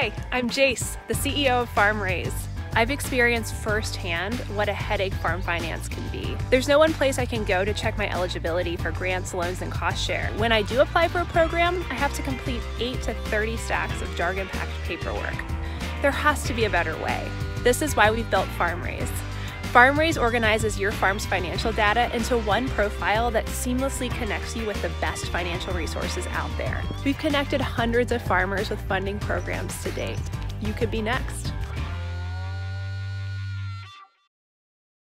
Hi, I'm Jace, the CEO of FarmRaise. I've experienced firsthand what a headache farm finance can be. There's no one place I can go to check my eligibility for grants, loans, and cost share. When I do apply for a program, I have to complete 8 to 30 stacks of jargon packed paperwork. There has to be a better way. This is why we've built FarmRaise. FarmRaise organizes your farm's financial data into one profile that seamlessly connects you with the best financial resources out there. We've connected hundreds of farmers with funding programs to date. You could be next.